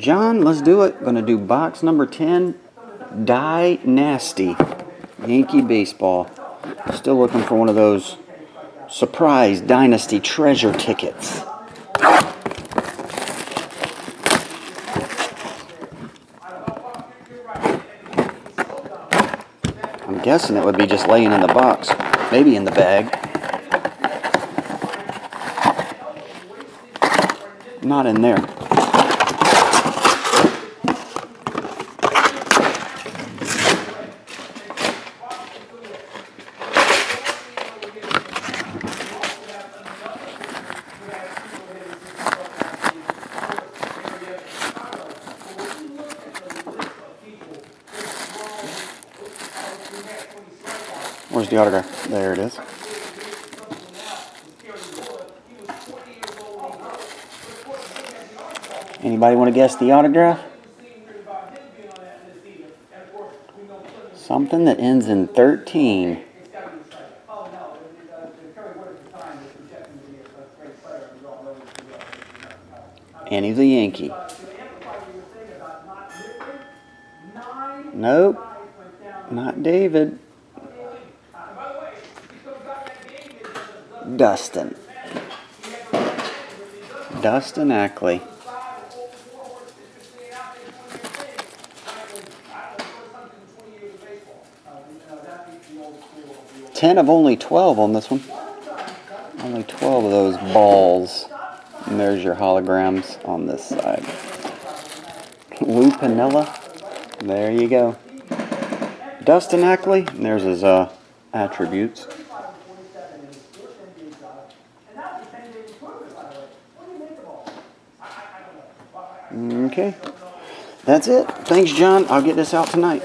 John, let's do it. Gonna do box number 10, Dynasty, Yankee Baseball. Still looking for one of those surprise Dynasty treasure tickets. I'm guessing it would be just laying in the box, maybe in the bag. Not in there. Where's the autograph? There it is. Anybody want to guess the autograph? Something that ends in 13. And he's a Yankee. Nope. Not David. Dustin. Dustin Ackley. Ten of only 12 on this one. Only 12 of those balls. And there's your holograms on this side. Lou Piniella. There you go. Dustin Ackley. And there's his uh, attributes. Mm, okay. That's it. Thanks, John. I'll get this out tonight.